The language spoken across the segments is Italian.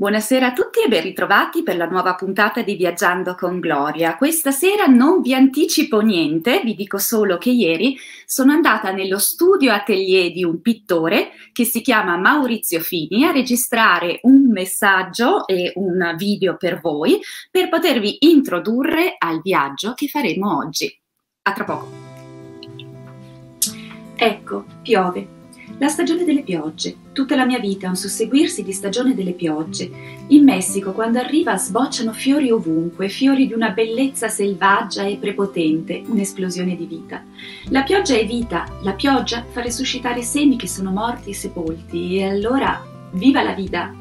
Buonasera a tutti e ben ritrovati per la nuova puntata di Viaggiando con Gloria. Questa sera non vi anticipo niente, vi dico solo che ieri sono andata nello studio atelier di un pittore che si chiama Maurizio Fini a registrare un messaggio e un video per voi per potervi introdurre al viaggio che faremo oggi. A tra poco. Ecco, piove la stagione delle piogge. Tutta la mia vita è un susseguirsi di stagione delle piogge. In Messico, quando arriva, sbocciano fiori ovunque, fiori di una bellezza selvaggia e prepotente, un'esplosione di vita. La pioggia è vita, la pioggia fa resuscitare semi che sono morti e sepolti, e allora viva la vita!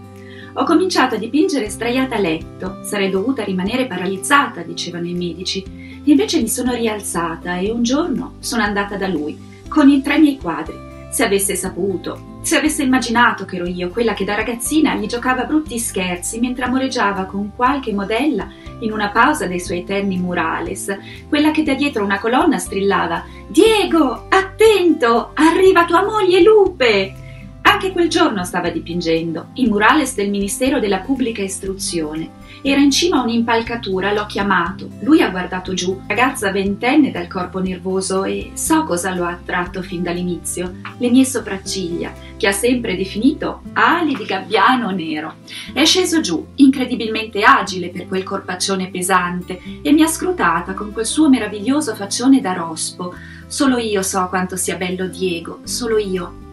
Ho cominciato a dipingere straiata a letto, sarei dovuta rimanere paralizzata, dicevano i medici, invece mi sono rialzata e un giorno sono andata da lui, con i tre miei quadri se avesse saputo, se avesse immaginato che ero io quella che da ragazzina gli giocava brutti scherzi mentre amoreggiava con qualche modella in una pausa dei suoi eterni murales, quella che da dietro una colonna strillava Diego, attento, arriva tua moglie Lupe! Anche quel giorno stava dipingendo i murales del Ministero della Pubblica Istruzione era in cima a un'impalcatura, l'ho chiamato. Lui ha guardato giù, ragazza ventenne dal corpo nervoso e so cosa lo ha attratto fin dall'inizio, le mie sopracciglia, che ha sempre definito ali di gabbiano nero. È sceso giù, incredibilmente agile per quel corpaccione pesante, e mi ha scrutata con quel suo meraviglioso faccione da rospo. Solo io so quanto sia bello Diego, solo io.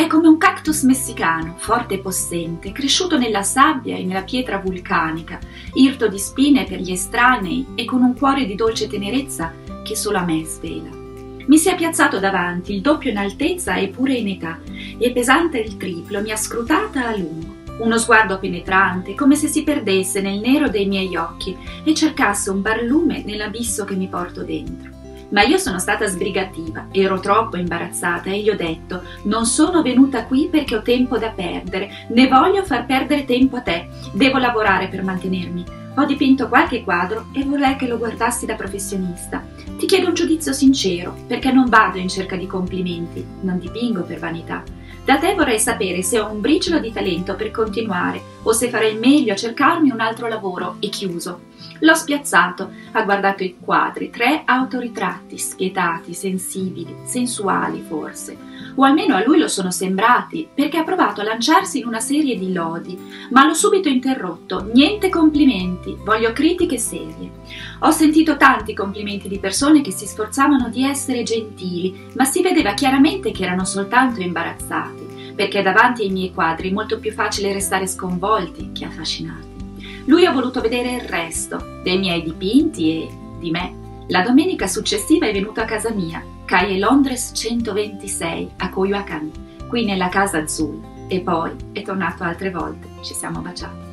È come un cactus messicano, forte e possente, cresciuto nella sabbia e nella pietra vulcanica, irto di spine per gli estranei e con un cuore di dolce tenerezza che solo a me svela. Mi si è piazzato davanti, il doppio in altezza e pure in età, e pesante il triplo, mi ha scrutata a lungo. Uno sguardo penetrante, come se si perdesse nel nero dei miei occhi e cercasse un barlume nell'abisso che mi porto dentro ma io sono stata sbrigativa, ero troppo imbarazzata e gli ho detto non sono venuta qui perché ho tempo da perdere, né voglio far perdere tempo a te, devo lavorare per mantenermi. Ho dipinto qualche quadro e vorrei che lo guardassi da professionista. Ti chiedo un giudizio sincero, perché non vado in cerca di complimenti, non dipingo per vanità. Da te vorrei sapere se ho un briciolo di talento per continuare o se farei meglio a cercarmi un altro lavoro. E chiuso. L'ho spiazzato, ha guardato i quadri, tre autoritratti, spietati, sensibili, sensuali forse, o almeno a lui lo sono sembrati, perché ha provato a lanciarsi in una serie di lodi, ma l'ho subito interrotto, niente complimenti, voglio critiche serie. Ho sentito tanti complimenti di persone che si sforzavano di essere gentili, ma si vedeva chiaramente che erano soltanto imbarazzati, perché davanti ai miei quadri è molto più facile restare sconvolti che affascinati. Lui ha voluto vedere il resto dei miei dipinti e di me. La domenica successiva è venuto a casa mia, Calle Londres 126, a Coyoacán, qui nella casa Azul, e poi è tornato altre volte, ci siamo baciati.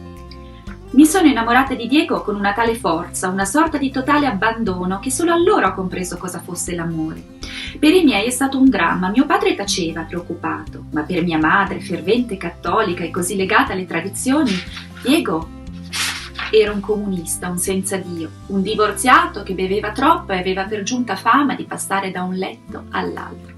Mi sono innamorata di Diego con una tale forza, una sorta di totale abbandono, che solo allora ho compreso cosa fosse l'amore. Per i miei è stato un dramma, mio padre taceva, preoccupato, ma per mia madre, fervente cattolica e così legata alle tradizioni, Diego era un comunista, un senza Dio, un divorziato che beveva troppo e aveva per giunta fama di passare da un letto all'altro.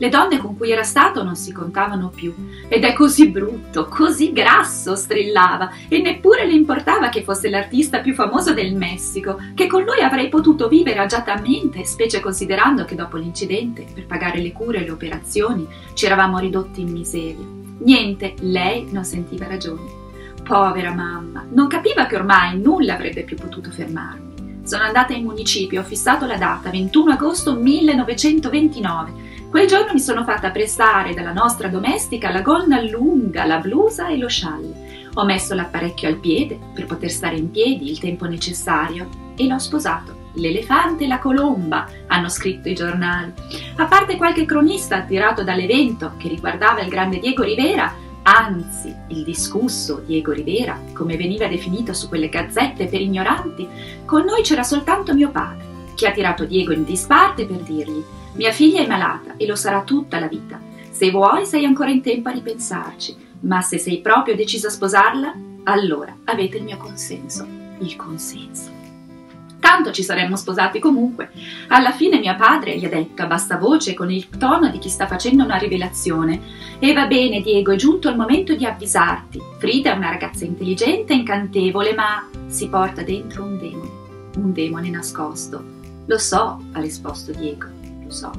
Le donne con cui era stato non si contavano più. Ed è così brutto, così grasso, strillava, e neppure le importava che fosse l'artista più famoso del Messico, che con lui avrei potuto vivere agiatamente, specie considerando che dopo l'incidente, per pagare le cure e le operazioni, ci eravamo ridotti in miseria. Niente, lei non sentiva ragioni. Povera mamma, non capiva che ormai nulla avrebbe più potuto fermarmi. Sono andata in municipio, ho fissato la data, 21 agosto 1929. Quel giorno mi sono fatta prestare dalla nostra domestica la gonna lunga, la blusa e lo scialle. Ho messo l'apparecchio al piede per poter stare in piedi il tempo necessario e l'ho sposato. L'elefante e la colomba, hanno scritto i giornali. A parte qualche cronista attirato dall'evento che riguardava il grande Diego Rivera, Anzi, il discusso Diego Rivera, come veniva definito su quelle gazzette per ignoranti, con noi c'era soltanto mio padre, che ha tirato Diego in disparte per dirgli mia figlia è malata e lo sarà tutta la vita. Se vuoi sei ancora in tempo a ripensarci, ma se sei proprio deciso a sposarla, allora avete il mio consenso. Il consenso. Tanto ci saremmo sposati comunque. Alla fine mio padre gli ha detto a bassa voce, con il tono di chi sta facendo una rivelazione: E va bene, Diego, è giunto il momento di avvisarti. Frida è una ragazza intelligente e incantevole, ma si porta dentro un demone, un demone nascosto. Lo so, ha risposto Diego, lo so.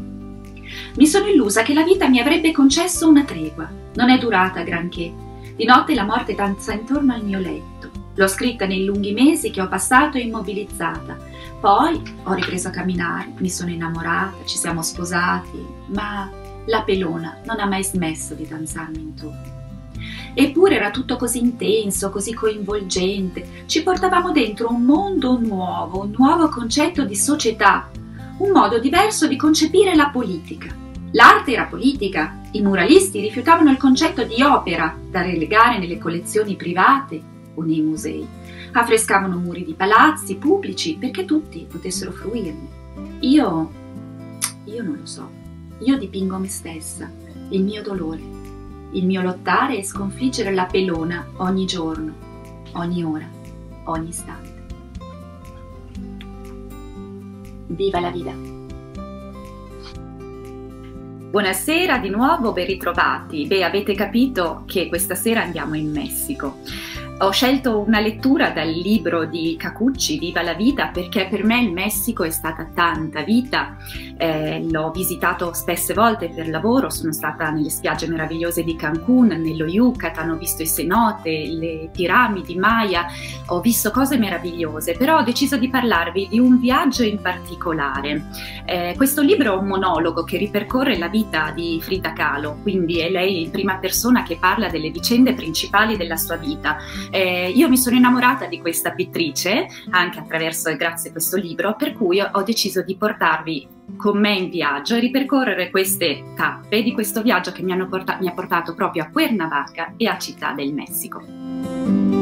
Mi sono illusa che la vita mi avrebbe concesso una tregua. Non è durata granché. Di notte la morte danza intorno al mio letto. L'ho scritta nei lunghi mesi che ho passato immobilizzata. Poi ho ripreso a camminare, mi sono innamorata, ci siamo sposati, ma la pelona non ha mai smesso di danzarmi intorno. Eppure era tutto così intenso, così coinvolgente. Ci portavamo dentro un mondo nuovo, un nuovo concetto di società, un modo diverso di concepire la politica. L'arte era politica, i muralisti rifiutavano il concetto di opera da relegare nelle collezioni private o nei musei. Affrescavano muri di palazzi pubblici perché tutti potessero fruirne. Io, io non lo so, io dipingo me stessa, il mio dolore, il mio lottare e sconfiggere la pelona ogni giorno, ogni ora, ogni istante. Viva la vita! Buonasera di nuovo, ben ritrovati. Beh, avete capito che questa sera andiamo in Messico. Ho scelto una lettura dal libro di Cacucci, Viva la vita, perché per me il Messico è stata tanta vita. Eh, l'ho visitato spesse volte per lavoro, sono stata nelle spiagge meravigliose di Cancun, nello Yucatan, ho visto i cenote, le piramidi Maya, ho visto cose meravigliose, però ho deciso di parlarvi di un viaggio in particolare. Eh, questo libro è un monologo che ripercorre la vita di Frida Kahlo, quindi è lei in prima persona che parla delle vicende principali della sua vita eh, io mi sono innamorata di questa pittrice anche attraverso e grazie a questo libro, per cui ho deciso di portarvi con me in viaggio e ripercorrere queste tappe di questo viaggio che mi, portato, mi ha portato proprio a Cuernavaca e a Città del Messico.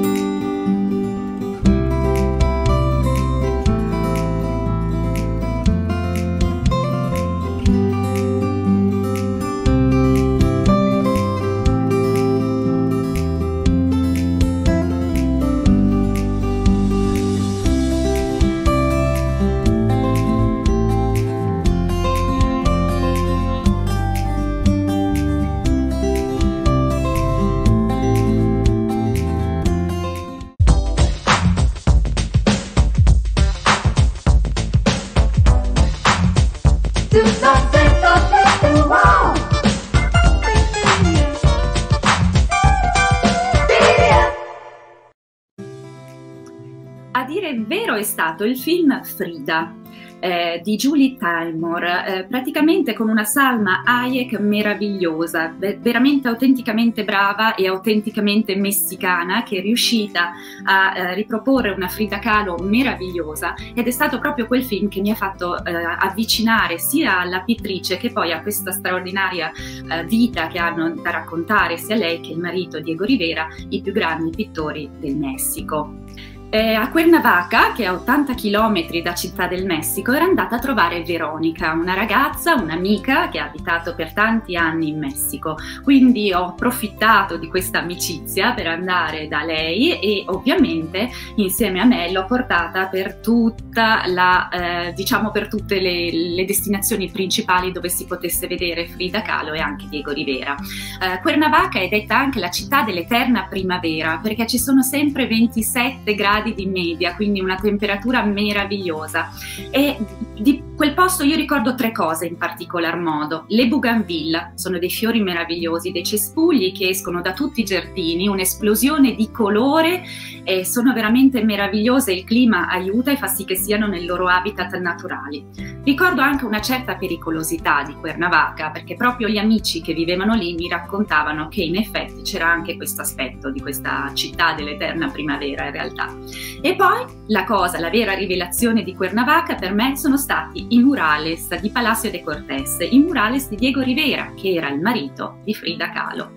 Stato il film Frida eh, di Julie Taymor, eh, praticamente con una Salma Hayek meravigliosa, veramente autenticamente brava e autenticamente messicana, che è riuscita a eh, riproporre una Frida Kahlo meravigliosa ed è stato proprio quel film che mi ha fatto eh, avvicinare sia alla pittrice che poi a questa straordinaria eh, vita che hanno da raccontare sia lei che il marito Diego Rivera, i più grandi pittori del Messico. Eh, a Cuernavaca, che è a 80 km da Città del Messico, era andata a trovare Veronica, una ragazza, un'amica che ha abitato per tanti anni in Messico. Quindi ho approfittato di questa amicizia per andare da lei e ovviamente insieme a me l'ho portata per tutta la, eh, diciamo per tutte le, le, destinazioni principali dove si potesse vedere Frida Kahlo e anche Diego Rivera. Eh, Cuernavaca è detta anche la città dell'eterna primavera perché ci sono sempre 27 gradi gradi di media, quindi una temperatura meravigliosa. E di quel posto io ricordo tre cose in particolar modo. Le bougainville sono dei fiori meravigliosi, dei cespugli che escono da tutti i giardini, un'esplosione di colore e sono veramente meravigliose, il clima aiuta e fa sì che siano nel loro habitat naturali. Ricordo anche una certa pericolosità di Cuernavaca perché proprio gli amici che vivevano lì mi raccontavano che in effetti c'era anche questo aspetto di questa città dell'eterna primavera in realtà. E poi la cosa, la vera rivelazione di Cuernavaca per me sono stati i murales di Palacio de Cortés, i murales di Diego Rivera, che era il marito di Frida Kahlo.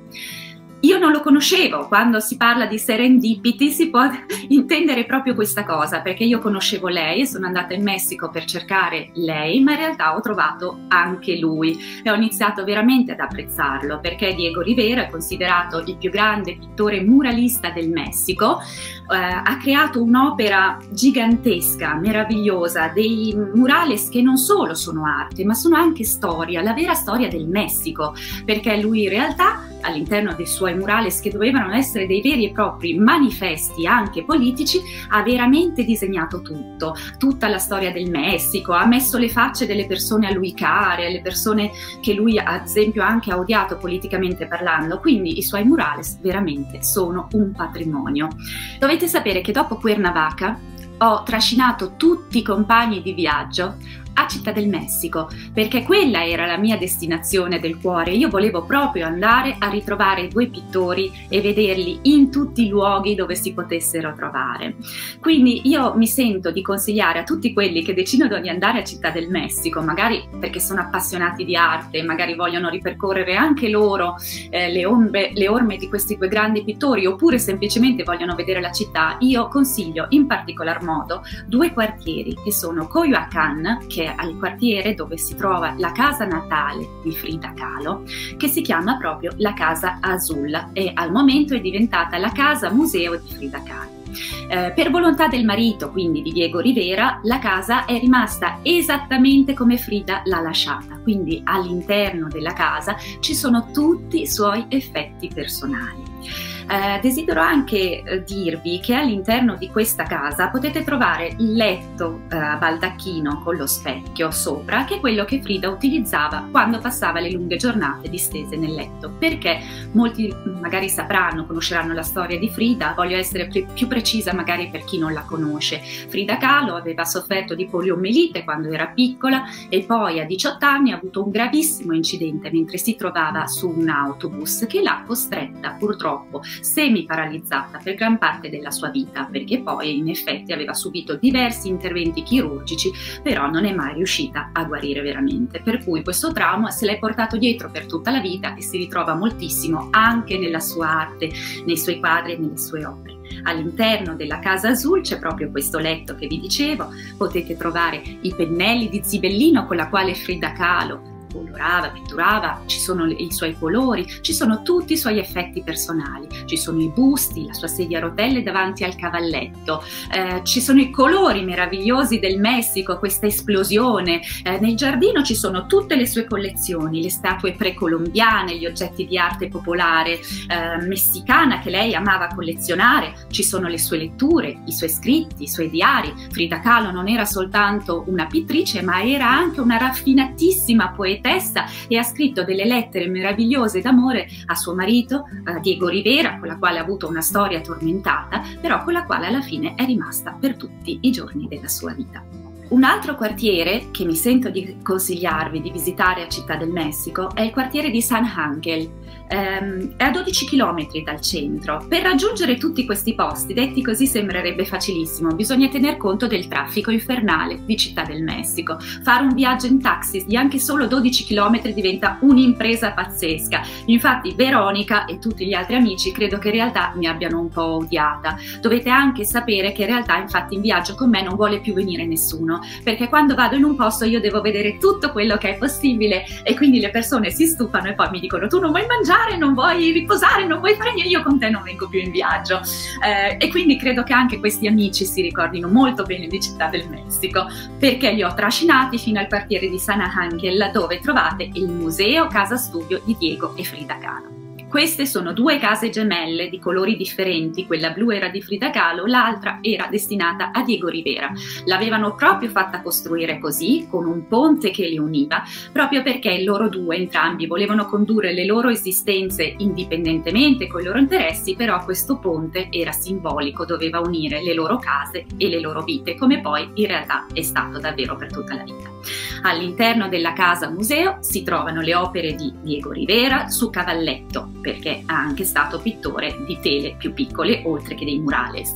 Io non lo conoscevo, quando si parla di serendipity si può intendere proprio questa cosa, perché io conoscevo lei e sono andata in Messico per cercare lei, ma in realtà ho trovato anche lui. E ho iniziato veramente ad apprezzarlo, perché Diego Rivera è considerato il più grande pittore muralista del Messico, eh, ha creato un'opera gigantesca, meravigliosa, dei murales che non solo sono arte, ma sono anche storia, la vera storia del Messico, perché lui in realtà all'interno dei suoi murales che dovevano essere dei veri e propri manifesti anche politici, ha veramente disegnato tutto, tutta la storia del Messico, ha messo le facce delle persone a lui care, le persone che lui ad esempio anche ha odiato politicamente parlando, quindi i suoi murales veramente sono un patrimonio. Dovete sapere che dopo Cuernavaca ho trascinato tutti i compagni di viaggio a Città del Messico, perché quella era la mia destinazione del cuore. Io volevo proprio andare a ritrovare i due pittori e vederli in tutti i luoghi dove si potessero trovare. Quindi io mi sento di consigliare a tutti quelli che decidono di andare a Città del Messico, magari perché sono appassionati di arte, magari vogliono ripercorrere anche loro eh, le, ombre, le orme di questi due grandi pittori, oppure semplicemente vogliono vedere la città, io consiglio in particolar modo due quartieri che sono Coyoacán, che al quartiere dove si trova la casa natale di Frida Kahlo, che si chiama proprio la Casa Azul e al momento è diventata la casa museo di Frida Kahlo. Eh, per volontà del marito, quindi di Diego Rivera, la casa è rimasta esattamente come Frida l'ha lasciata, quindi all'interno della casa ci sono tutti i suoi effetti personali. Eh, desidero anche eh, dirvi che all'interno di questa casa potete trovare il letto eh, baldacchino con lo specchio sopra, che è quello che Frida utilizzava quando passava le lunghe giornate distese nel letto, perché molti magari sapranno, conosceranno la storia di Frida, voglio essere pre- più precisa magari per chi non la conosce. Frida Kahlo aveva sofferto di poliomelite quando era piccola e poi a 18 anni ha avuto un gravissimo incidente mentre si trovava su un autobus che l'ha costretta purtroppo semi-paralizzata per gran parte della sua vita, perché poi in effetti aveva subito diversi interventi chirurgici, però non è mai riuscita a guarire veramente. Per cui questo trauma se l'è portato dietro per tutta la vita e si ritrova moltissimo anche nella sua arte, nei suoi quadri e nelle sue opere. All'interno della casa Azul c'è proprio questo letto che vi dicevo, potete trovare i pennelli di Zibellino con la quale Frida Kahlo colorava, pitturava, ci sono i suoi colori, ci sono tutti i suoi effetti personali, ci sono i busti, la sua sedia a rotelle davanti al cavalletto, eh, ci sono i colori meravigliosi del Messico, questa esplosione, eh, nel giardino ci sono tutte le sue collezioni, le statue precolombiane, gli oggetti di arte popolare eh, messicana che lei amava collezionare, ci sono le sue letture, i suoi scritti, i suoi diari. Frida Kahlo non era soltanto una pittrice, ma era anche una raffinatissima poetessa poetessa e ha scritto delle lettere meravigliose d'amore a suo marito, a Diego Rivera, con la quale ha avuto una storia tormentata, però con la quale alla fine è rimasta per tutti i giorni della sua vita. Un altro quartiere che mi sento di consigliarvi di visitare a Città del Messico è il quartiere di San Angel. Ehm, è a 12 km dal centro. Per raggiungere tutti questi posti, detti così sembrerebbe facilissimo, bisogna tener conto del traffico infernale di Città del Messico. Fare un viaggio in taxi di anche solo 12 km diventa un'impresa pazzesca. Infatti Veronica e tutti gli altri amici credo che in realtà mi abbiano un po' odiata. Dovete anche sapere che in realtà infatti in viaggio con me non vuole più venire nessuno perché quando vado in un posto io devo vedere tutto quello che è possibile e quindi le persone si stufano e poi mi dicono tu non vuoi mangiare, non vuoi riposare, non vuoi fare niente, io con te non vengo più in viaggio. Eh, e quindi credo che anche questi amici si ricordino molto bene di Città del Messico perché li ho trascinati fino al quartiere di San Angel dove trovate il museo casa studio di Diego e Frida Kahlo. Queste sono due case gemelle di colori differenti, quella blu era di Frida Kahlo, l'altra era destinata a Diego Rivera. L'avevano proprio fatta costruire così, con un ponte che li univa, proprio perché loro due, entrambi, volevano condurre le loro esistenze indipendentemente con i loro interessi, però questo ponte era simbolico, doveva unire le loro case e le loro vite, come poi in realtà è stato davvero per tutta la vita. All'interno della casa museo si trovano le opere di Diego Rivera su cavalletto, perché ha anche stato pittore di tele più piccole, oltre che dei murales.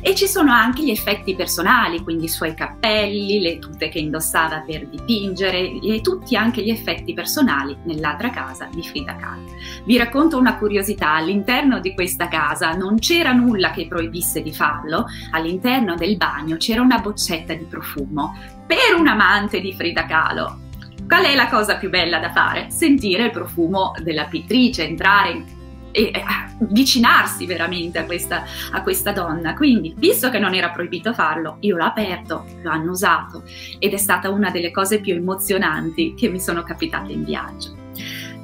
E ci sono anche gli effetti personali, quindi i suoi cappelli, le tute che indossava per dipingere e tutti anche gli effetti personali nell'altra casa di Frida Kahlo. Vi racconto una curiosità, all'interno di questa casa non c'era nulla che proibisse di farlo, all'interno del bagno c'era una boccetta di profumo per un amante di Frida Kahlo. Qual è la cosa più bella da fare? Sentire il profumo della pittrice, entrare e avvicinarsi veramente a questa, a questa donna. Quindi, visto che non era proibito farlo, io l'ho aperto, l'ho annusato ed è stata una delle cose più emozionanti che mi sono capitate in viaggio.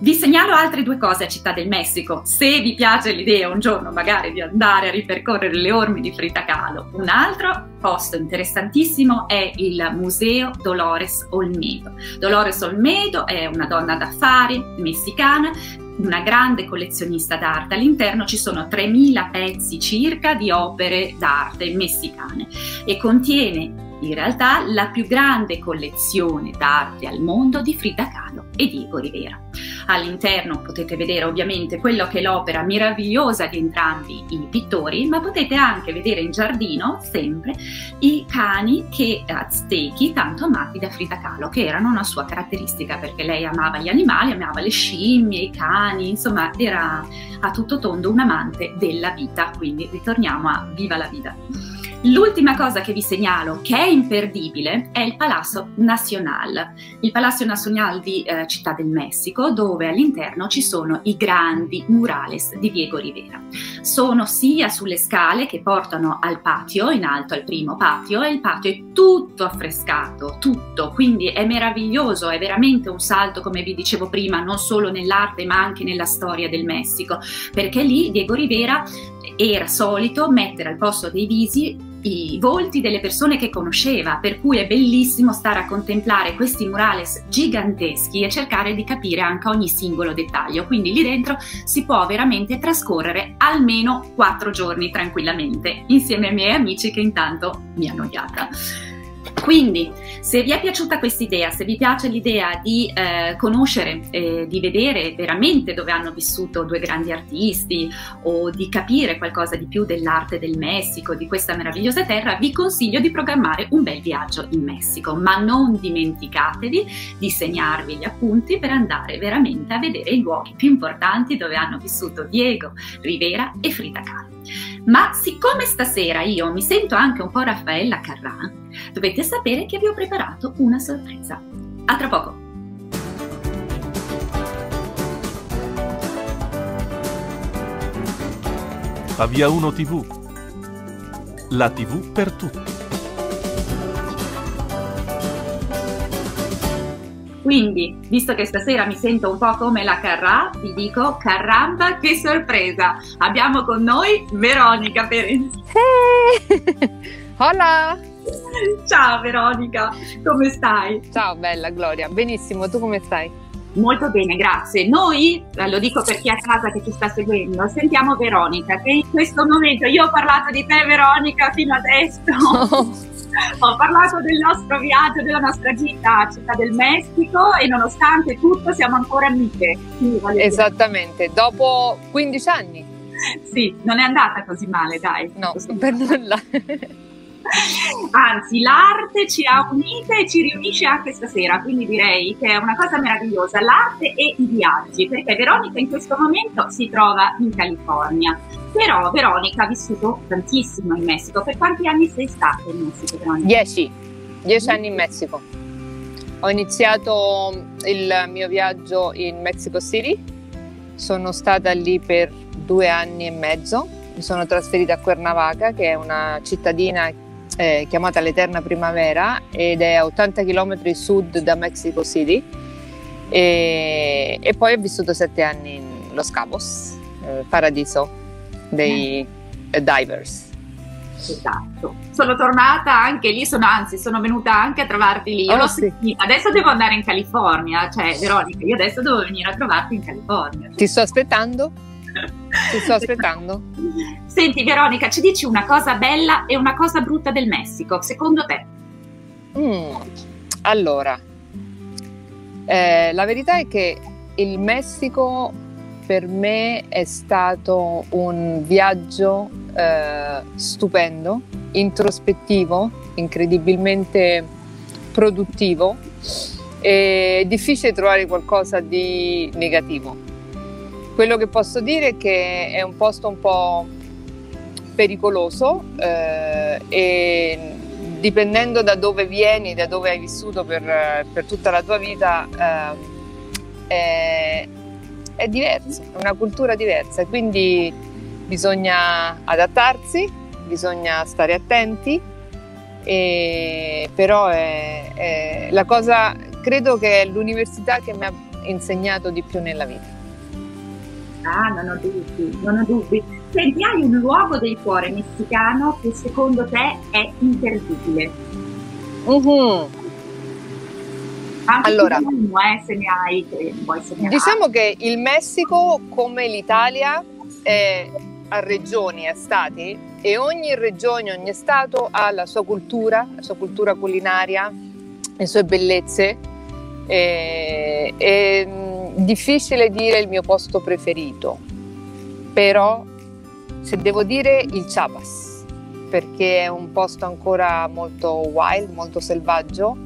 Vi segnalo altre due cose a Città del Messico, se vi piace l'idea un giorno magari di andare a ripercorrere le orme di Frida Kahlo. Un altro posto interessantissimo è il Museo Dolores Olmedo. Dolores Olmedo è una donna d'affari messicana una grande collezionista d'arte. All'interno ci sono 3.000 pezzi circa di opere d'arte messicane e contiene in realtà la più grande collezione d'arte al mondo di Frida Kahlo e Diego Rivera. All'interno potete vedere ovviamente quello che è l'opera meravigliosa di entrambi i pittori, ma potete anche vedere in giardino sempre i cani che aztechi tanto amati da Frida Kahlo, che erano una sua caratteristica perché lei amava gli animali, amava le scimmie, i cani, insomma era a tutto tondo un amante della vita, quindi ritorniamo a viva la vita. L'ultima cosa che vi segnalo, che è imperdibile, è il Palazzo Nacional, il Palazzo Nacional di eh, Città del Messico, dove all'interno ci sono i grandi murales di Diego Rivera. Sono sia sulle scale che portano al patio, in alto al primo patio, e il patio è tutto affrescato, tutto, quindi è meraviglioso, è veramente un salto, come vi dicevo prima, non solo nell'arte ma anche nella storia del Messico, perché lì Diego Rivera era solito mettere al posto dei visi i volti delle persone che conosceva, per cui è bellissimo stare a contemplare questi murales giganteschi e cercare di capire anche ogni singolo dettaglio. Quindi lì dentro si può veramente trascorrere almeno quattro giorni tranquillamente insieme ai miei amici che intanto mi hanno odiata. Quindi, se vi è piaciuta questa idea, se vi piace l'idea di eh, conoscere, eh, di vedere veramente dove hanno vissuto due grandi artisti o di capire qualcosa di più dell'arte del Messico, di questa meravigliosa terra, vi consiglio di programmare un bel viaggio in Messico, ma non dimenticatevi di segnarvi gli appunti per andare veramente a vedere i luoghi più importanti dove hanno vissuto Diego Rivera e Frida Kahlo. Ma siccome stasera io mi sento anche un po' Raffaella Carrà, dovete sapere che vi ho preparato una sorpresa. A tra poco! A Via 1 TV. La TV per tutti. Quindi, visto che stasera mi sento un po' come la Carrà, vi dico caramba che sorpresa! Abbiamo con noi Veronica Perenzi. Hey! Hola! Ciao Veronica, come stai? Ciao bella Gloria, benissimo, tu come stai? Molto bene, grazie. Noi, eh, lo dico per chi è a casa che ci sta seguendo, sentiamo Veronica, che in questo momento io ho parlato di te Veronica fino adesso. Ho parlato del nostro viaggio, della nostra gita a Città del Messico e nonostante tutto siamo ancora amiche. Esattamente, dopo 15 anni. Sì, non è andata così male, dai. No, per nulla. Anzi, l'arte ci ha unite e ci riunisce anche stasera, quindi direi che è una cosa meravigliosa, l'arte e i viaggi, perché Veronica in questo momento si trova in California. Però Veronica ha vissuto tantissimo in Messico. Per quanti anni sei stata in Messico, Veronica? Dieci, dieci anni in Messico. Ho iniziato il mio viaggio in Mexico City, sono stata lì per due anni e mezzo, mi sono trasferita a Cuernavaca, che è una cittadina eh, chiamata l'Eterna Primavera ed è a 80 km sud da Mexico City e, e poi ho vissuto sette anni in Los Cabos, eh, paradiso dei eh. divers. Esatto, sono tornata anche lì, sono, anzi sono venuta anche a trovarti lì. Oh, sì. Adesso devo andare in California, cioè Veronica, io adesso devo venire a trovarti in California. Ti sto aspettando? Ti sto aspettando. Senti Veronica, ci dici una cosa bella e una cosa brutta del Messico, secondo te? Mm, allora, eh, la verità è che il Messico per me è stato un viaggio eh, stupendo, introspettivo, incredibilmente produttivo è difficile trovare qualcosa di negativo. Quello che posso dire è che è un posto un po' pericoloso eh, e dipendendo da dove vieni, da dove hai vissuto per, per tutta la tua vita, eh, è, è diverso, è una cultura diversa, quindi bisogna adattarsi, bisogna stare attenti, e, però è, è la cosa, credo che è l'università che mi ha insegnato di più nella vita. Ah, non ho dubbi, non ho dubbi. Senti, hai un luogo del cuore messicano che secondo te è imperdibile? Uh-huh. Anche allora, tu, eh, se ne hai, se ne diciamo hai. che il Messico, come l'Italia, è a regioni, a stati, e ogni regione, ogni stato ha la sua cultura, la sua cultura culinaria, le sue bellezze. E, è difficile dire il mio posto preferito, però se devo dire il Chiapas, perché è un posto ancora molto wild, molto selvaggio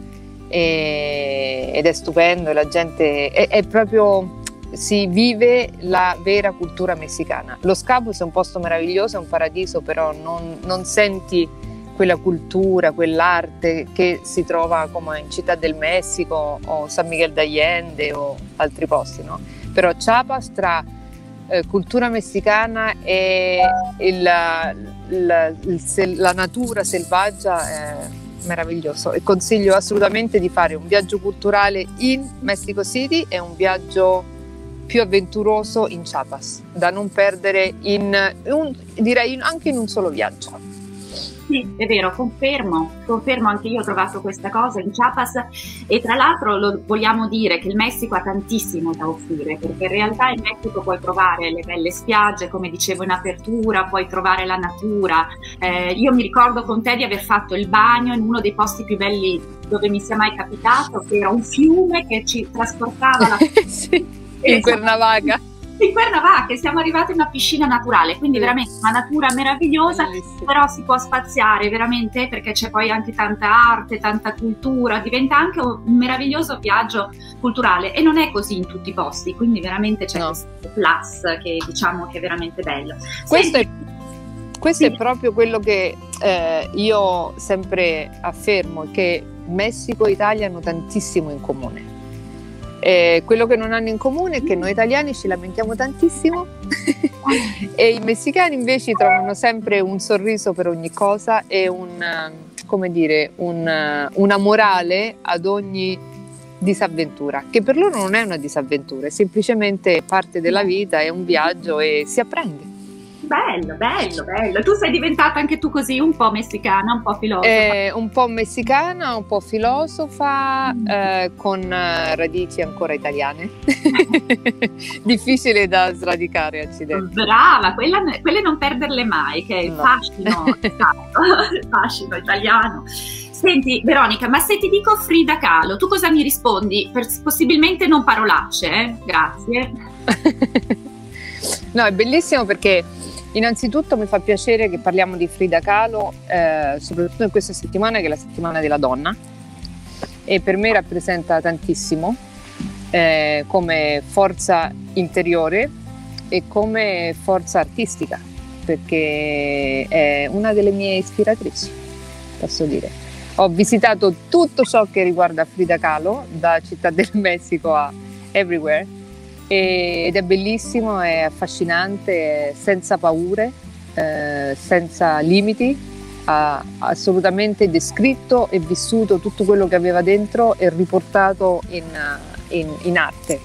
e, ed è stupendo, la gente è, è proprio si vive la vera cultura messicana. Lo Cabos è un posto meraviglioso, è un paradiso, però non, non, senti quella cultura, quell'arte che si trova come in Città del Messico o San Miguel d'Allende o altri posti. No? Però Chiapas tra eh, cultura messicana e il, il, il, la natura selvaggia è meraviglioso e consiglio assolutamente di fare un viaggio culturale in Mexico City e un viaggio più avventuroso in Chiapas, da non perdere in, un, direi anche in un solo viaggio. Sì, è vero, confermo, confermo anche io ho trovato questa cosa in Chiapas e tra l'altro lo vogliamo dire che il Messico ha tantissimo da offrire perché in realtà in Messico puoi trovare le belle spiagge, come dicevo in apertura, puoi trovare la natura. Eh, io mi ricordo con te di aver fatto il bagno in uno dei posti più belli dove mi sia mai capitato, che era un fiume che ci trasportava la... sì in Cuernavaca. In Cuernavaca siamo arrivati in una piscina naturale, quindi veramente una natura meravigliosa, Bellissimo. però si può spaziare veramente perché c'è poi anche tanta arte, tanta cultura, diventa anche un meraviglioso viaggio culturale e non è così in tutti i posti, quindi veramente c'è no. questo plus che diciamo che è veramente bello. Questo, Senti, è, questo sì. è proprio quello che eh, io sempre affermo, che Messico e Italia hanno tantissimo in comune eh, quello che non hanno in comune è che noi italiani ci lamentiamo tantissimo e i messicani invece trovano sempre un sorriso per ogni cosa e un, come dire, un, una morale ad ogni disavventura, che per loro non è una disavventura, è semplicemente parte della vita, è un viaggio e si apprende. Bello, bello, bello. Tu sei diventata anche tu così un po' messicana, un po' filosofa. Eh, un po' messicana, un po' filosofa, mm. eh, con eh, radici ancora italiane. Difficile da sradicare, accidenti. Brava, quella, quelle non perderle mai, che è il no. fascino, il fascino italiano. Senti Veronica, ma se ti dico Frida Kahlo, tu cosa mi rispondi? Per, possibilmente non parolacce, eh? Grazie. no, è bellissimo perché Innanzitutto mi fa piacere che parliamo di Frida Kahlo, eh, soprattutto in questa settimana che è la settimana della donna e per me rappresenta tantissimo eh, come forza interiore e come forza artistica perché è una delle mie ispiratrici, posso dire. Ho visitato tutto ciò che riguarda Frida Kahlo, da Città del Messico a Everywhere ed è bellissimo, è affascinante, è senza paure, eh, senza limiti, ha assolutamente descritto e vissuto tutto quello che aveva dentro e riportato in, in, in arte.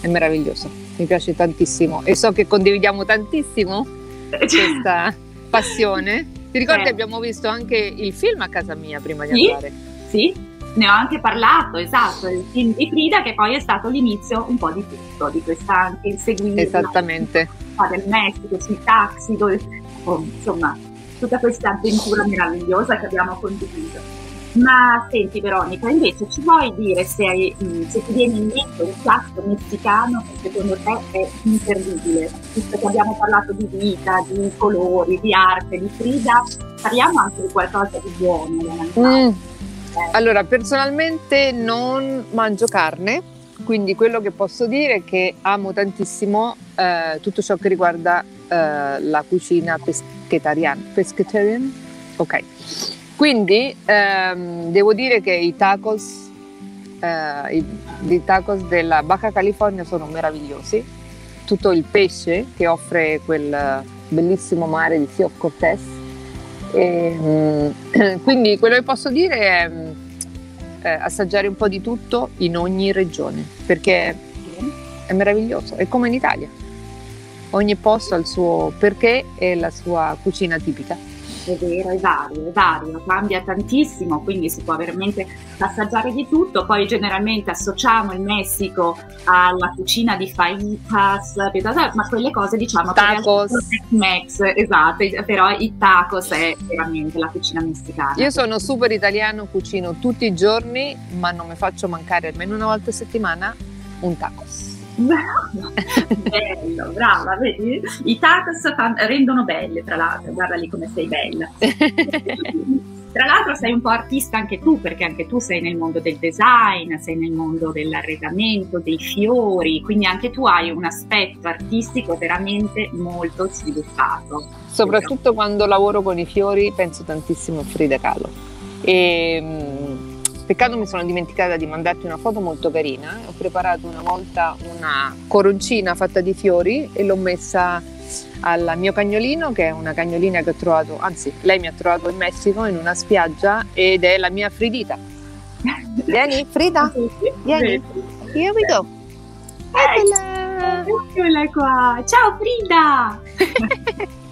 È meraviglioso, mi piace tantissimo e so che condividiamo tantissimo questa passione. Ti ricordi eh. abbiamo visto anche il film a casa mia prima di sì? andare? Sì, ne ho anche parlato, esatto, il film di Frida che poi è stato l'inizio un po' di tutto, di questa anche inseguire Esattamente. del Messico, sui taxi, dove, oh, insomma, tutta questa avventura meravigliosa che abbiamo condiviso. Ma senti Veronica, invece ci vuoi dire se, hai, mm, se ti viene in mente un piatto messicano che secondo te è imperdibile? Visto che abbiamo parlato di vita, di colori, di arte, di Frida, parliamo anche di qualcosa di buono. Mm. Allora, personalmente non mangio carne, quindi quello che posso dire è che amo tantissimo eh, tutto ciò che riguarda eh, la cucina pescetariana. Pescetarian? Ok. Quindi ehm, devo dire che i tacos, eh, i, i tacos della Baja California sono meravigliosi. Tutto il pesce che offre quel bellissimo mare di of Cortez. E, mm, quindi quello che posso dire è eh, assaggiare un po' di tutto in ogni regione, perché è meraviglioso, è come in Italia. Ogni posto ha il suo perché e la sua cucina tipica è vero, è vario, è vario, cambia tantissimo, quindi si può veramente assaggiare di tutto. Poi generalmente associamo il Messico alla cucina di fajitas, ma quelle cose diciamo tacos. Mex, esatto, però i tacos è veramente la cucina messicana. Io sono super italiano, cucino tutti i giorni, ma non mi faccio mancare almeno una volta a settimana un tacos. Bello, brava, vedi? I tacos rendono belle, tra l'altro, guarda lì come sei bella. Tra l'altro sei un po' artista anche tu, perché anche tu sei nel mondo del design, sei nel mondo dell'arredamento, dei fiori, quindi anche tu hai un aspetto artistico veramente molto sviluppato. Soprattutto quando lavoro con i fiori penso tantissimo a Frida Kahlo. E, Peccato mi sono dimenticata di mandarti una foto molto carina. Ho preparato una volta una coroncina fatta di fiori e l'ho messa al mio cagnolino, che è una cagnolina che ho trovato, anzi, lei mi ha trovato in Messico in una spiaggia ed è la mia Fridita. Vieni, Frida, vieni. Here we go. Eccola! Eccola qua! Ciao Frida!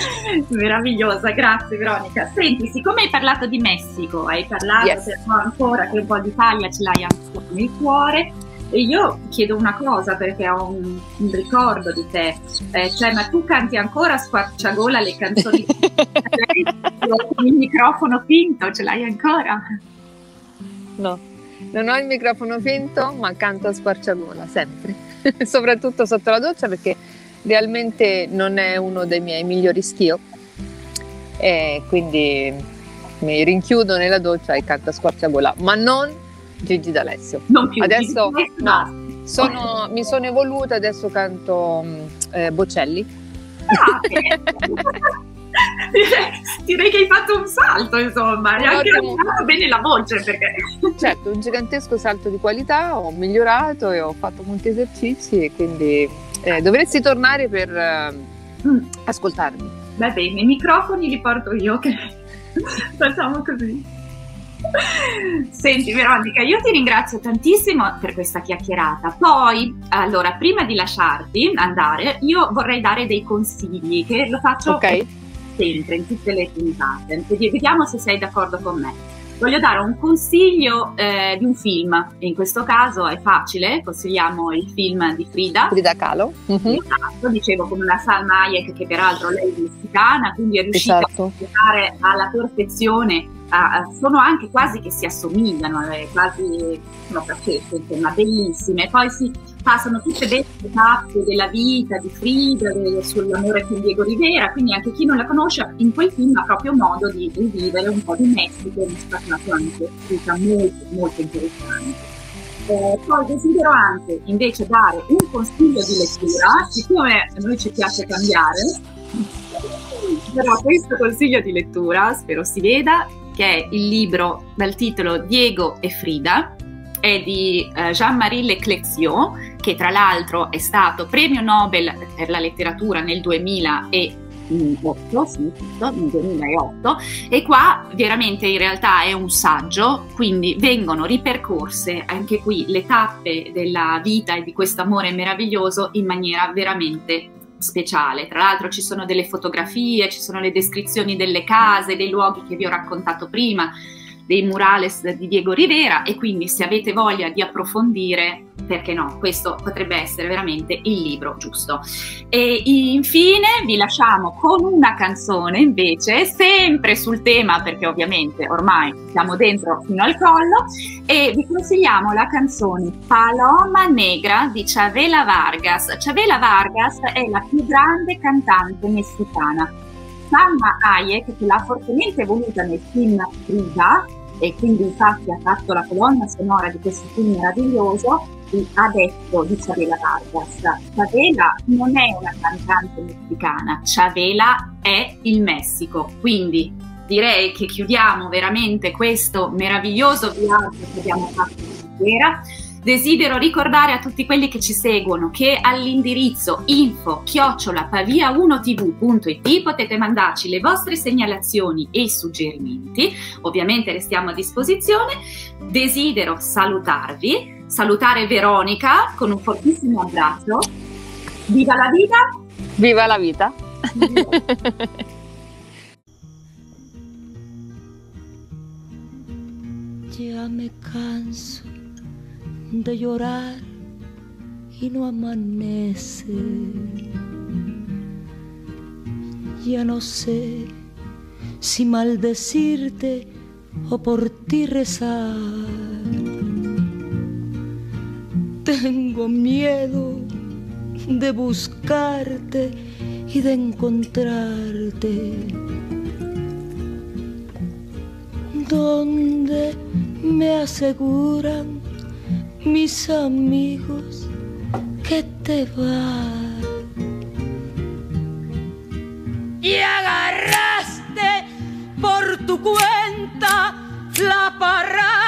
Meravigliosa, grazie Veronica. Senti, siccome hai parlato di Messico, hai parlato yes. ancora che un po' d'Italia ce l'hai ancora nel cuore, e io chiedo una cosa perché ho un, un ricordo di te, eh, cioè ma tu canti ancora a squarciagola le canzoni con il microfono finto, ce l'hai ancora? No, non ho il microfono finto ma canto a squarciagola sempre, soprattutto sotto la doccia perché realmente non è uno dei miei migliori skill e quindi mi rinchiudo nella doccia e canto a squarciagola, ma non Gigi D'Alessio. Non più. Adesso no, sono, mi sono evoluta, adesso canto eh, Bocelli. Ah, direi che hai fatto un salto, insomma, hai anche fatto bene la voce perché... Certo, un gigantesco salto di qualità, ho migliorato e ho fatto molti esercizi e quindi eh, dovresti tornare per uh, mm. ascoltarmi. Va bene, i microfoni li porto io, che facciamo così. Senti Veronica, io ti ringrazio tantissimo per questa chiacchierata. Poi, allora, prima di lasciarti andare, io vorrei dare dei consigli che lo faccio okay. sempre in tutte le puntate. Vediamo se sei d'accordo con me voglio dare un consiglio eh, di un film. In questo caso è facile, consigliamo il film di Frida. Frida Kahlo. Mm-hmm. Esatto, dicevo con una Salma Hayek che peraltro lei è messicana, quindi è riuscita esatto. a fare alla perfezione. Uh, sono anche quasi che si assomigliano, eh, quasi sono perfette, insomma, bellissime. Poi si passano tutte le tappe della vita di Frida, sull'amore con Diego Rivera, quindi anche chi non la conosce in quel film ha proprio modo di rivivere un po' di Messico, mi spaccato anche vita molto molto interessante. Eh, poi desidero anche invece dare un consiglio di lettura, siccome a noi ci piace cambiare, però questo consiglio di lettura, spero si veda, che è il libro dal titolo Diego e Frida, è di uh, Jean-Marie Leclexion, che tra l'altro è stato premio Nobel per la letteratura nel 2008, sì, nel 2008, e qua veramente in realtà è un saggio, quindi vengono ripercorse anche qui le tappe della vita e di questo amore meraviglioso in maniera veramente speciale. Tra l'altro ci sono delle fotografie, ci sono le descrizioni delle case, dei luoghi che vi ho raccontato prima dei murales di Diego Rivera e quindi se avete voglia di approfondire perché no, questo potrebbe essere veramente il libro giusto. E infine vi lasciamo con una canzone invece, sempre sul tema, perché ovviamente ormai siamo dentro fino al collo, e vi consigliamo la canzone Paloma Negra di Chavela Vargas. Chavela Vargas è la più grande cantante messicana. Salma Hayek, che l'ha fortemente voluta nel film Frida, e quindi infatti ha fatto la colonna sonora di questo film meraviglioso, ha detto di Chavela Vargas. Chavela non è una cantante messicana, Chavela è il Messico. Quindi direi che chiudiamo veramente questo meraviglioso viaggio che abbiamo fatto stasera. Desidero ricordare a tutti quelli che ci seguono che all'indirizzo info chiocciolapavia1tv.it potete mandarci le vostre segnalazioni e suggerimenti. Ovviamente restiamo a disposizione. Desidero salutarvi salutare Veronica con un fortissimo abbraccio. Viva la vita! Viva la vita! ya me canso de llorar y no amanece. Ya no sé si maldecirte o por ti rezar tengo miedo de buscarte y de encontrarte. Donde me aseguran mis amigos que te vas. Y agarraste por tu cuenta la parada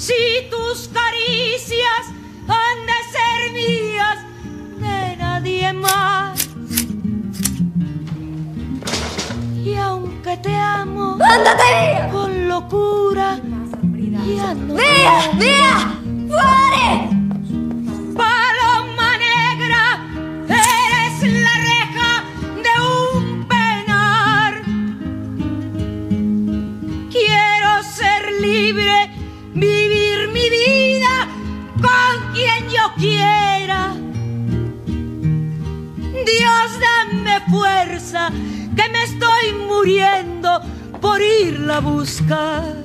Si tus caricias han de ser mías, de nadie más. Y aunque te amo con locura, ya no. ¡Vía! ¡Vía! ¡Fuere! Muriendo por irla a buscar.